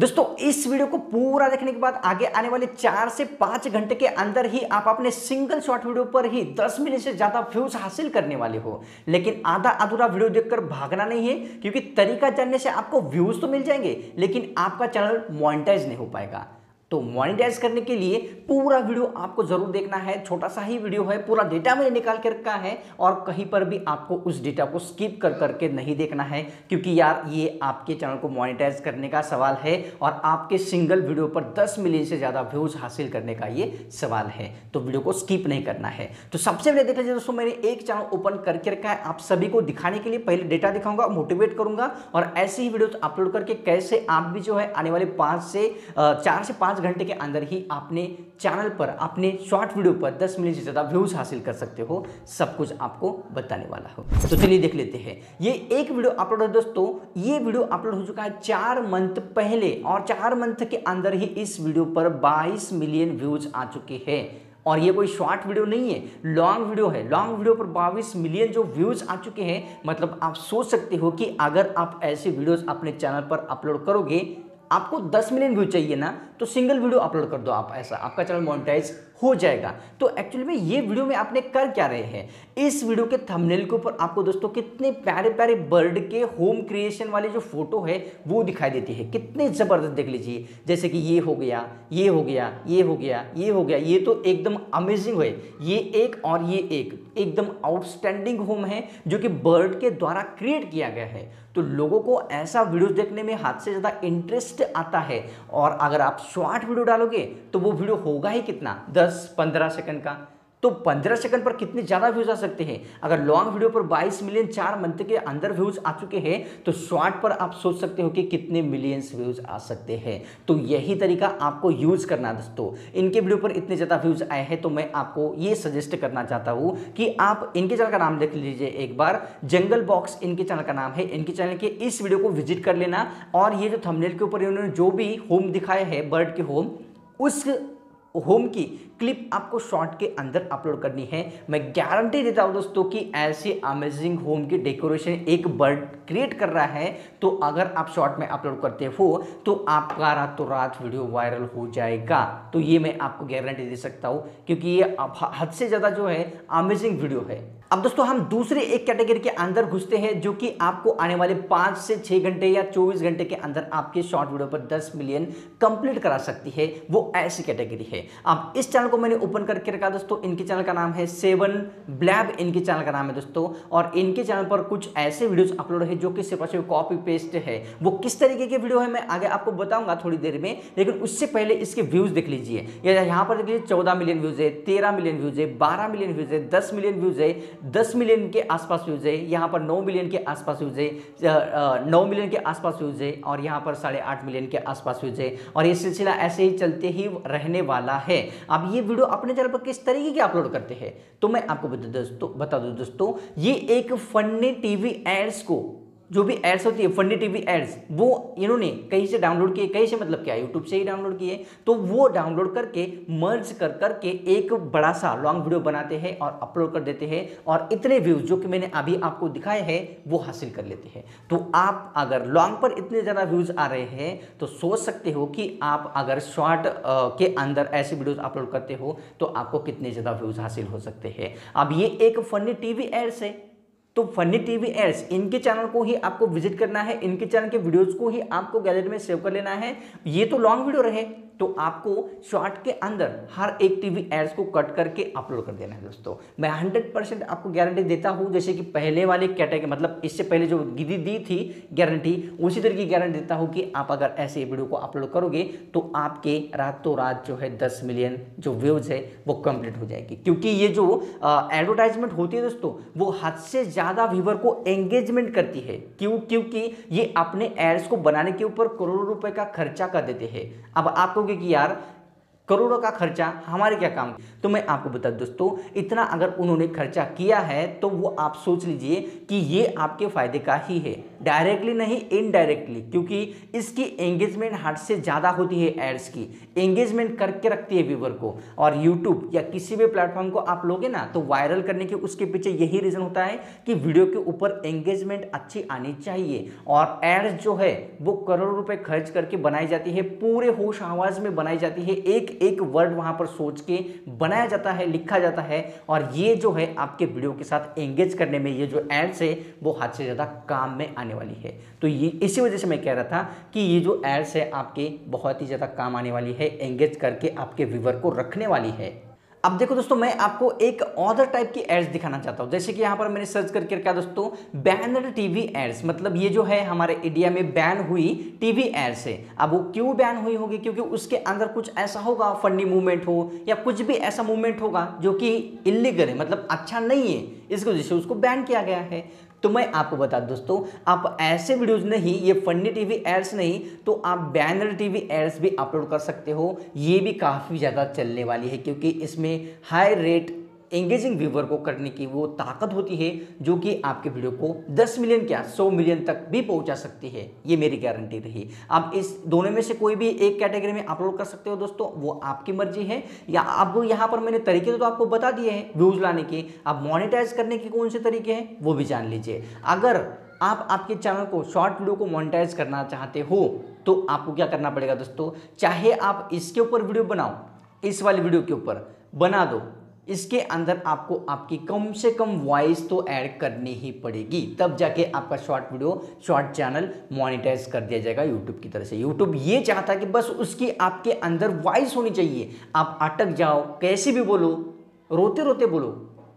दोस्तों, इस वीडियो को पूरा देखने के बाद आगे आने वाले चार से पाँच घंटे के अंदर ही आप अपने सिंगल शॉर्ट वीडियो पर ही दस मिनट से ज़्यादा व्यूज़ हासिल करने वाले हो। लेकिन आधा अधूरा वीडियो देखकर भागना नहीं है, क्योंकि तरीका जानने से आपको व्यूज़ तो मिल जाएँगे, लेकिन आपका चैनल मोनिटाइज नहीं हो पाएगा। तो मोनिटाइज करने के लिए पूरा वीडियो आपको ज़रूर देखना है। छोटा सा ही वीडियो है, पूरा डेटा मैंने निकाल के रखा है और कहीं पर भी आपको उस डेटा को स्किप कर, करके नहीं देखना है क्योंकि यार ये आपके चैनल को मोनिटाइज करने का सवाल है और आपके सिंगल वीडियो पर 10 मिलियन से ज़्यादा व्यूज़ हासिल करने का ये सवाल है। तो वीडियो को स्किप नहीं करना है। तो सबसे पहले देख लीजिए दोस्तों, मैंने एक चैनल ओपन करके रखा है। आप सभी को दिखाने के लिए पहले डेटा दिखाऊँगा मोटिवेट करूँगा और ऐसे ही वीडियो अपलोड करके कैसे आप भी जो है आने वाले पाँच से चार से पाँच घंटे के अंदर ही अपने चैनल पर, अपने शॉर्ट वीडियो पर 10 मिनट से ज़्यादा व्यूज़ हासिल कर सकते हो। सब कुछ आपको बताने वाला हो। तो चलिए देख लेते हैं। ये एक वीडियो अपलोड है दोस्तों। ये वीडियो अपलोड हो चुका है चार मंथ पहले और चार मंथ के अंदर ही इस वीडियो पर बाईस मिलियन व्यूज़ आ चुके हैं। और ये कोई शॉर्ट वीडियो नहीं है, लॉन्ग वीडियो है। लॉन्ग वीडियो पर बाईस मिलियन जो व्यूज़ आ चुके हैं मतलब आप सोच सकते हो कि अगर आप ऐसे वीडियोस अपने चैनल पर अपलोड करोगे, आपको 10 मिलियन व्यू चाहिए ना तो सिंगल वीडियो अपलोड कर दो आप ऐसा, आपका चैनल मोनिटाइज हो जाएगा। तो एक्चुअली में ये वीडियो में आपने कर क्या रहे हैं? इस वीडियो के थंबनेल के ऊपर आपको दोस्तों कितने प्यारे प्यारे बर्ड के होम क्रिएशन वाले जो फ़ोटो है, वो दिखाई देती है। कितने ज़बरदस्त देख लीजिए। जैसे कि ये हो गया, ये हो गया, ये हो गया, ये हो गया, ये तो एकदम अमेजिंग है। ये एक और ये एक, एकदम आउटस्टैंडिंग होम है, जो कि बर्ड के द्वारा क्रिएट किया गया है। तो लोगों को ऐसा वीडियो देखने में हाथ से ज़्यादा इंटरेस्ट आता है। और अगर आप शॉर्ट वीडियो डालोगे तो वो वीडियो होगा ही कितना? दस पंद्रह सेकंड का। तो 15 सेकंड पर कितने ज़्यादा व्यूज़ आ सकते हैं? अगर लॉन्ग वीडियो पर 22 मिलियन चार मंथ के अंदर व्यूज़ आ चुके हैं तो शॉर्ट पर आप सोच सकते हो कि कितने मिलियंस व्यूज़ आ सकते हैं। तो यही तरीका आपको यूज़ करना दोस्तों। इनके वीडियो पर इतने ज़्यादा व्यूज़ आए हैं तो मैं आपको ये सजेस्ट करना चाहता हूँ कि आप इनके चैनल का नाम देख लीजिए एक बार। जंगल बॉक्स इनके चैनल का नाम है। इनके चैनल के इस वीडियो को विज़िट कर लेना। और ये जो थमनेल के ऊपर इन्होंने जो भी होम दिखाया है बर्ड के होम उस होम की क्लिप आपको शॉर्ट के अंदर अपलोड करनी है। मैं गारंटी देता हूँ दोस्तों कि ऐसे अमेजिंग होम की डेकोरेशन एक बर्ड क्रिएट कर रहा है तो अगर आप शॉर्ट में अपलोड करते हो तो आपका रातों रात वीडियो वायरल हो जाएगा। तो ये मैं आपको गारंटी दे सकता हूँ, क्योंकि ये हद से ज़्यादा जो है अमेजिंग वीडियो है। अब दोस्तों, हम दूसरे एक कैटेगरी के अंदर घुसते हैं जो कि आपको आने वाले पाँच से छह घंटे या चौबीस घंटे के अंदर आपके शॉर्ट वीडियो पर दस मिलियन कंप्लीट करा सकती है। वो ऐसी कैटेगरी है। अब इस चैनल को मैंने ओपन करके रखा दोस्तों। इनके चैनल का नाम है सेवन ब्लैब। इनके चैनल का नाम है दोस्तों। और इनके चैनल पर कुछ ऐसे वीडियोज़ अपलोड है जो कि सिर्फ़ सिर्फ़ कॉपी पेस्ट है। वो किस तरीके के वीडियो है, मैं आगे आपको बताऊँगा थोड़ी देर में। लेकिन उससे पहले इसके व्यूज़ देख लीजिए। यहाँ पर देख लीजिए, चौदह मिलियन व्यूज़ है, तेरह मिलियन व्यूज़ है, बारह मिलियन व्यूज़ है, दस मिलियन व्यूज़ है दस मिलियन के आसपास व्यूज़ है, यहाँ पर 9 मिलियन के आसपास व्यूज़ है नौ मिलियन के आसपास व्यूज़ है और यहाँ पर साढ़े आठ मिलियन के आसपास व्यूज़ है और ये सिलसिला ऐसे ही चलते ही रहने वाला है। अब ये वीडियो अपने चैनल पर किस तरीके की अपलोड करते हैं तो मैं आपको बता दोस्तों, बता दूँ दोस्तों, ये एक फन्नी टीवी एड्स को जो भी एड्स होती है फंडी टीवी एड्स वो इन्होंने कहीं से डाउनलोड किए, कहीं से मतलब क्या यूट्यूब से ही डाउनलोड किए तो वो डाउनलोड करके मर्ज कर करके एक बड़ा सा लॉन्ग वीडियो बनाते हैं और अपलोड कर देते हैं और इतने व्यूज़ जो कि मैंने अभी आपको दिखाए हैं, वो हासिल कर लेते हैं। तो आप अगर लॉन्ग पर इतने ज़्यादा व्यूज़ आ रहे हैं तो सोच सकते हो कि आप अगर शॉर्ट के अंदर ऐसे वीडियोज़ अपलोड करते हो तो आपको कितने ज़्यादा व्यूज़ हासिल हो सकते हैं। अब ये एक फनी टीवी एड्स है। तो फनी टीवी एड्स, इनके चैनल को ही आपको विज़िट करना है, इनके चैनल के वीडियोस को ही आपको गैलरी में सेव कर लेना है। ये तो लॉन्ग वीडियो रहे। तो आपको शॉर्ट के अंदर हर एक टीवी एड्स को कट करके अपलोड कर देना है दोस्तों। मैं हंड्रेड परसेंट आपको गारंटी देता हूँ, जैसे कि पहले वाले कैटेगरी मतलब इससे पहले जो गिदी दी थी गारंटी उसी तरह की गारंटी देता हूँ कि आप अगर ऐसे वीडियो को अपलोड करोगे तो आपके रातों रात जो है दस मिलियन जो व्यूज़ है, वो कंप्लीट हो जाएगी। क्योंकि ये जो एडवर्टाइजमेंट होती है दोस्तों, वो हद से ज़्यादा व्यूवर को एंगेजमेंट करती है। क्यों? क्योंकि ये अपने एड्स को बनाने के ऊपर करोड़ों रुपए का खर्चा कर देते हैं। अब आपको कि यार करोड़ों का खर्चा हमारे क्या काम तो मैं आपको बता दोस्तों, इतना अगर उन्होंने खर्चा किया है तो वो आप सोच लीजिए कि ये आपके फ़ायदे का ही है। डायरेक्टली नहीं इनडायरेक्टली क्योंकि इसकी एंगेजमेंट हट से ज़्यादा होती है एड्स की। एंगेजमेंट करके रखती है व्यूवर को। और यूट्यूब या किसी भी प्लेटफॉर्म को आप लोगे ना तो वायरल करने के उसके पीछे यही रीज़न होता है कि वीडियो के ऊपर एंगेजमेंट अच्छी आनी चाहिए। और एड्स जो है, वो करोड़ों रुपए खर्च करके बनाई जाती है, पूरे होश आवाज़ में बनाई जाती है, एक एक वर्ड वहाँ पर सोच के बनाया जाता है, लिखा जाता है और ये जो है आपके वीडियो के साथ एंगेज करने में, ये जो एड्स है, वो हाथ से ज़्यादा काम में आने वाली है। तो ये, इसी वजह से मैं कह रहा था कि ये जो एड्स है, आपके बहुत ही ज़्यादा काम आने वाली है एंगेज करके आपके व्यूवर को रखने वाली है। अब देखो दोस्तों, मैं आपको एक अदर टाइप की एड्स दिखाना चाहता हूँ। जैसे कि यहाँ पर मैंने सर्च करके रखा दोस्तों बैनर टीवी एड्स मतलब ये जो है, हमारे इंडिया में बैन हुई टीवी एड्स है। अब वो क्यों बैन हुई होगी? क्योंकि उसके अंदर कुछ ऐसा होगा फंडी मूवमेंट हो, या कुछ भी ऐसा मूवमेंट होगा जो कि इलीगल है। मतलब अच्छा नहीं है। इस वजह से उसको बैन किया गया है। तो मैं आपको बता दोस्तों, आप ऐसे वीडियोज़ नहीं, ये फंडी टीवी एड्स नहीं तो आप बैनर टीवी एड्स भी अपलोड कर सकते हो। ये भी काफ़ी ज़्यादा चलने वाली है, क्योंकि इसमें हाई रेट एंगेजिंग व्यूवर को करने की वो ताकत होती है, जो कि आपके वीडियो को 10 मिलियन क्या 100 मिलियन तक भी पहुँचा सकती है। ये मेरी गारंटी रही। आप इस दोनों में से कोई भी एक कैटेगरी में अपलोड कर सकते हो दोस्तों, वो आपकी मर्ज़ी है। या आप यहाँ पर मैंने तरीके तो आपको बता दिए हैं व्यूज़ लाने के। आप मोनिटाइज करने के कौन से तरीके हैं, वो भी जान लीजिए। अगर आप आपके चैनल को शॉर्ट वीडियो को मोनिटाइज करना चाहते हो तो आपको क्या करना पड़ेगा दोस्तों? चाहे आप इसके ऊपर वीडियो बनाओ, इस वाली वीडियो के ऊपर बना दो। इसके अंदर आपको आपकी कम से कम वॉइस तो ऐड करनी ही पड़ेगी। तब जाके आपका short video short channel monetise कर दिया जाएगा यूट्यूब की तरफ़ से। यूट्यूब ये चाहता कि बस उसकी आपके अंदर वॉइस होनी चाहिए। आप अटक जाओ, कैसे भी बोलो रोते रोते बोलो,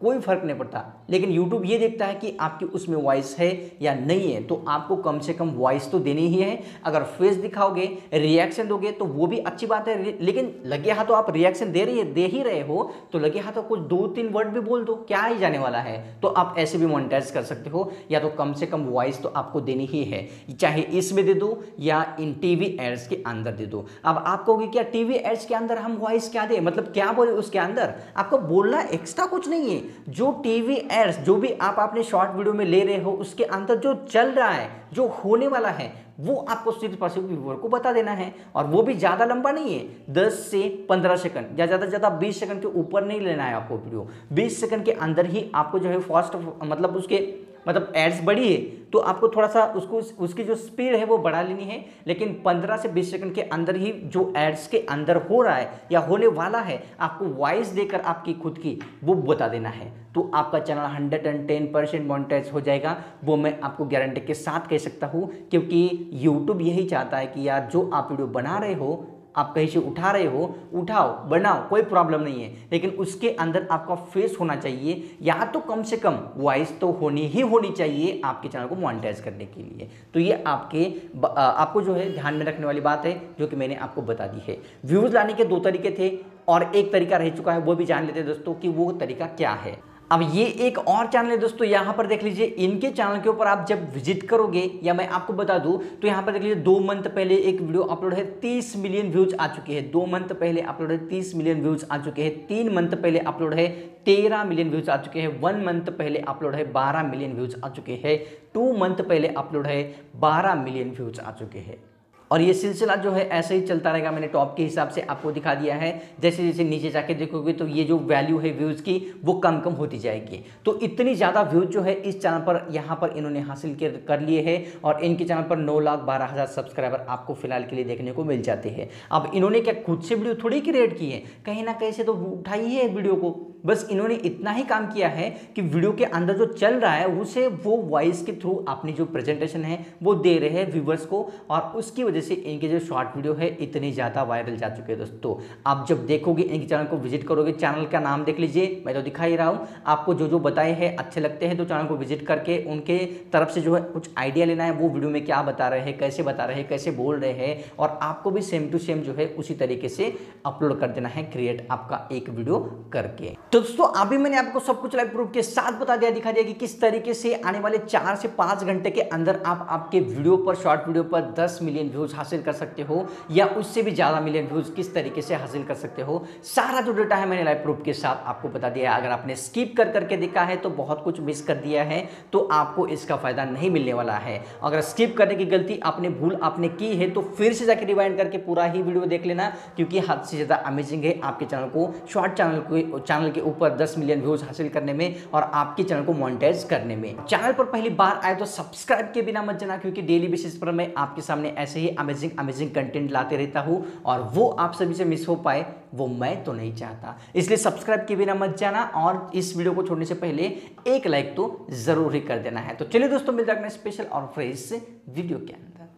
कोई फ़र्क नहीं पड़ता। लेकिन यूट्यूब ये देखता है कि आपकी उसमें वॉइस है या नहीं है तो आपको कम से कम वॉइस तो देनी ही है। अगर फेस दिखाओगे रिएक्शन दोगे तो वो भी अच्छी बात है। लेकिन लगे हाथों तो आप रिएक्शन दे रही है, दे ही रहे हो तो लगे हाथों तो कुछ दो तीन वर्ड भी बोल दो, क्या ही जाने वाला है? तो आप ऐसे भी मोनिटाइज कर सकते हो, या तो कम से कम वॉइस तो आपको देनी ही है। चाहे इसमें दे दो, या इन टीवी एड्स के अंदर दे दो। अब आप कहोगे, क्या टीवी एड्स के अंदर हम वॉइस क्या दे? मतलब क्या बोले उसके अंदर? आपको बोलना एक्स्ट्रा कुछ नहीं है। जो टीवी एड्स जो भी आप अपने शॉर्ट वीडियो में ले रहे हो, उसके अंदर जो चल रहा है, जो होने वाला है, वो आपको सिर्फ़ परसेंट व्यूवर को बता देना है। और वो भी ज़्यादा लंबा नहीं है 10 से 15 सेकंड या ज़्यादा से ज़्यादा 20 सेकंड के ऊपर नहीं लेना है आपको वीडियो 20 सेकंड के अंदर ही आपको जो है फ़र्स्ट मतलब उसके मतलब एड्स बड़ी है तो आपको थोड़ा सा उसको, उसकी जो स्पीड है वो बढ़ा लेनी है, लेकिन 15 से 20 सेकंड के अंदर ही जो एड्स के अंदर हो रहा है या होने वाला है, आपको वॉइस देकर आपकी खुद की वो बता देना है। तो आपका channel hundred and ten percent monetise हो जाएगा, वो मैं आपको गारंटी के साथ कह सकता हूँ, क्योंकि यूट्यूब यही चाहता है कि यार जो आप वीडियो बना रहे हो आप कहीं से उठा रहे हो, उठाओ, बनाओ, कोई प्रॉब्लम नहीं है। लेकिन उसके अंदर आपका फेस होना चाहिए। या तो कम से कम वॉइस तो होनी ही होनी चाहिए आपके चैनल को मोनिटाइज करने के लिए। तो ये आपके आपको जो है ध्यान में रखने वाली बात है, जो कि मैंने आपको बता दी है। व्यूज़ लाने के दो तरीके थे और एक तरीका रह चुका है, वो भी जान लेते हैं दोस्तों कि वो तरीका क्या है। अब ये एक और चैनल है दोस्तों, यहाँ पर देख लीजिए, इनके चैनल के ऊपर आप जब विज़िट करोगे, या मैं आपको बता दूँ तो यहाँ पर देख लीजिए, दो मंथ पहले एक वीडियो अपलोड है, तीस मिलियन व्यूज़ आ चुके हैं। दो मंथ पहले अपलोड है, तीस मिलियन व्यूज़ आ चुके हैं। तीन मंथ पहले अपलोड है, तेरह मिलियन व्यूज़ आ चुके हैं। वन मंथ पहले अपलोड है, बारह मिलियन व्यूज़ आ चुके हैं। टू मंथ पहले अपलोड है, बारह मिलियन व्यूज़ आ चुके हैं। और ये सिलसिला जो है ऐसे ही चलता रहेगा। मैंने टॉप के हिसाब से आपको दिखा दिया है। जैसे जैसे नीचे जाके देखोगे तो ये जो वैल्यू है व्यूज़ की, वो कम कम होती जाएगी। तो इतनी ज़्यादा व्यूज़ जो है इस चैनल पर, यहाँ पर इन्होंने हासिल कर लिए है और इनके चैनल पर नौ लाख बारह हज़ार सब्सक्राइबर आपको फ़िलहाल के लिए देखने को मिल जाते हैं। अब इन्होंने क्या खुद से वीडियो थोड़ी क्रिएट की है? कहीं ना कहीं से तो उठाई है वीडियो को। बस इन्होंने इतना ही काम किया है कि वीडियो के अंदर जो चल रहा है, उसे वो वॉइस के थ्रू अपनी जो प्रेजेंटेशन है, वो दे रहे हैं व्यूवर्स को और उसकी वजह से इनके जो शॉर्ट वीडियो है इतनी ज़्यादा वायरल जा चुके हैं दोस्तों। आप जब देखोगे इनके चैनल को विज़िट करोगे, चैनल का नाम देख लीजिए, मैं तो दिखा ही रहा हूँ। आपको जो जो बताए हैं, अच्छे लगते हैं तो चैनल को विज़िट करके उनके तरफ़ से जो है कुछ आइडिया लेना है, वो वीडियो में क्या बता रहे हैं, कैसे बता रहे हैं, कैसे बोल रहे हैं और आपको भी सेम टू सेम जो है उसी तरीके से अपलोड कर देना है क्रिएट आपका एक वीडियो करके। तो दोस्तों, अभी मैंने आपको सब कुछ लाइव प्रूफ के साथ बता दिया, दिखा दिया कि किस तरीके से आने वाले चार से पाँच घंटे के अंदर आप आपके वीडियो पर शॉर्ट वीडियो पर दस मिलियन व्यूज़ हासिल कर सकते हो या उससे भी ज़्यादा मिलियन व्यूज़ किस तरीके से हासिल कर सकते हो, सारा जो डेटा है मैंने लाइव प्रूफ के साथ आपको बता दिया है। अगर आपने स्किप कर करके देखा है तो बहुत कुछ मिस कर दिया है तो आपको इसका फ़ायदा नहीं मिलने वाला है। अगर स्किप करने की गलती आपने भूल आपने की है तो फिर से जाकर रिवाइंड करके पूरा ही वीडियो देख लेना, क्योंकि हद से ज़्यादा अमेजिंग है आपके चैनल को शॉर्ट चैनल को चैनल के ऊपर 10 मिलियन व्यूज़ हासिल करने में और आपके चैनल को मोनिटाइज करने में। चैनल पर पहली बार आए तो सब्सक्राइब के बिना मत जाना, क्योंकि डेली बेसिस पर मैं आपके सामने ऐसे ही अमेजिंग अमेजिंग कंटेंट लाते रहता हूँ और वो आप सभी से मिस हो पाए, वो मैं तो नहीं चाहता। इसलिए सब्सक्राइब के बिना मत जाना और इस वीडियो को छोड़ने से पहले एक लाइक तो ज़रूर ही कर देना है। तो चलिए दोस्तों, मिलता है स्पेशल और फ्रेश वीडियो के